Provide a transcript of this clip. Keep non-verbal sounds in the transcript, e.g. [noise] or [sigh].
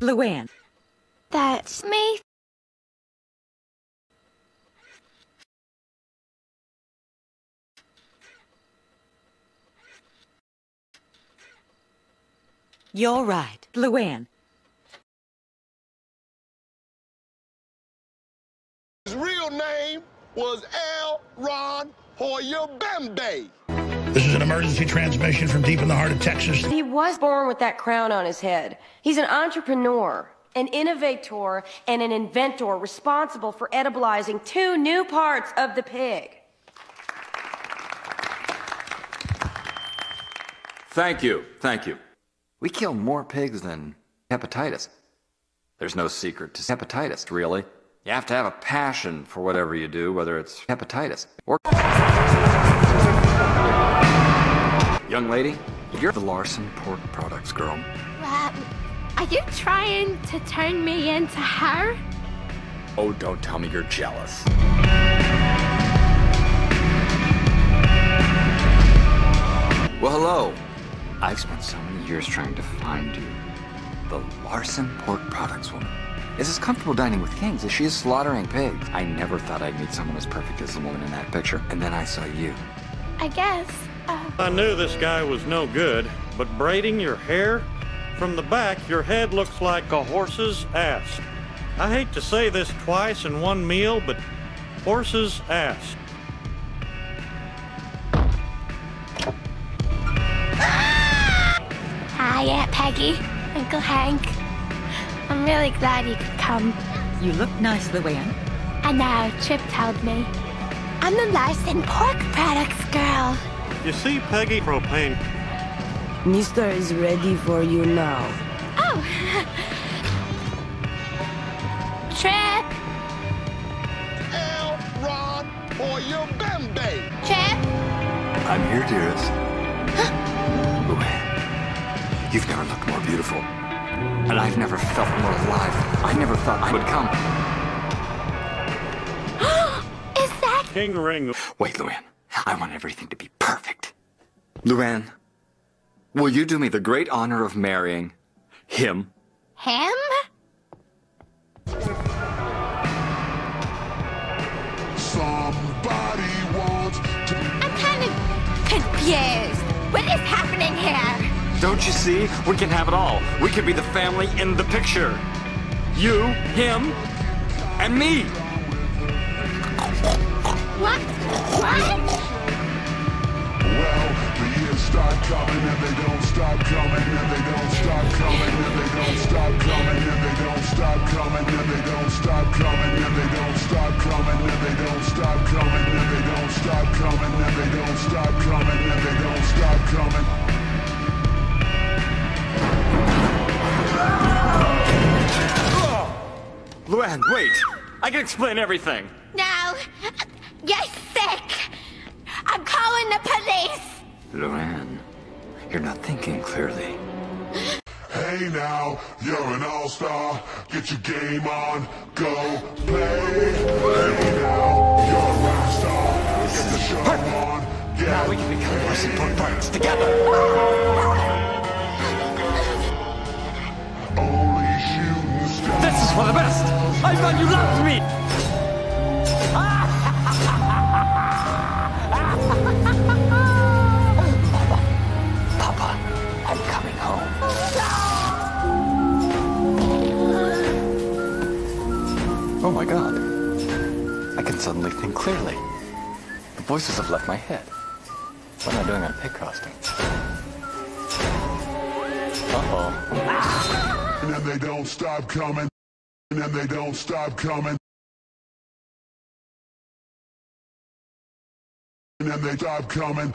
Luanne. That's me. You're right, Luanne. His real name was L. Ron Hoyer Bembe. This is an emergency transmission from deep in the heart of Texas. He was born with that crown on his head. He's an entrepreneur, an innovator, and an inventor responsible for edibilizing two new parts of the pig. Thank you. Thank you. We kill more pigs than hepatitis. There's no secret to hepatitis, really. You have to have a passion for whatever you do, whether it's hepatitis or. Young lady, you're the Larson Pork Products girl. Um, are you trying to turn me into her? Oh, don't tell me you're jealous. Well, hello. I've spent so many years trying to find you. The Larson Pork Products woman. Is as comfortable dining with kings as she is slaughtering pigs. I never thought I'd meet someone as perfect as the woman in that picture. And then I saw you. I guess. I knew this guy was no good, but braiding your hair? From the back, your head looks like a horse's ass. I hate to say this twice in one meal, but horse's ass. Ah, hi, Aunt Peggy, Uncle Hank. I'm really glad you could come. You look nice, Luanne. I know, Trip told me. I'm the Larson Pork Products girl. You see, Peggy Propane, Mister is ready for you now. Oh! Trip! L. Ron Hoyer Bembe. Trip! I'm here, dearest. Luanne, you've never looked more beautiful. And I've never felt more alive. I never thought I would come. [gasps] Is that King Ring. Wait, Luanne. I want everything to be perfect. Luanne, will you do me the great honor of marrying him? him? Somebody wants to. I'm kind of confused. What is happening here? Don't you see? We can have it all. We could be the family in the picture. You, him, and me. What? What? Well, the years start coming and they don't stop coming and they don't stop coming and they don't stop coming and they don't stop coming and they don't stop coming and they don't stop coming and they don't stop coming and they don't stop coming and they don't stop coming and they don't stop coming. Luanne, wait. I can explain everything. No. You're sick. I'm calling the police. Luanne, you're not thinking clearly. Hey now, you're an all-star. Get your game on, go play. Hey now, you're a rock star. Get the show on. Get Now we can become Pork Products together. only shooting stars. This is for the best. I thought you loved me. Oh my god. I can suddenly think clearly. The voices have left my head. What am I doing on pig costume? Uh-oh. And then they don't stop coming. And then they don't stop coming. And then they stop coming.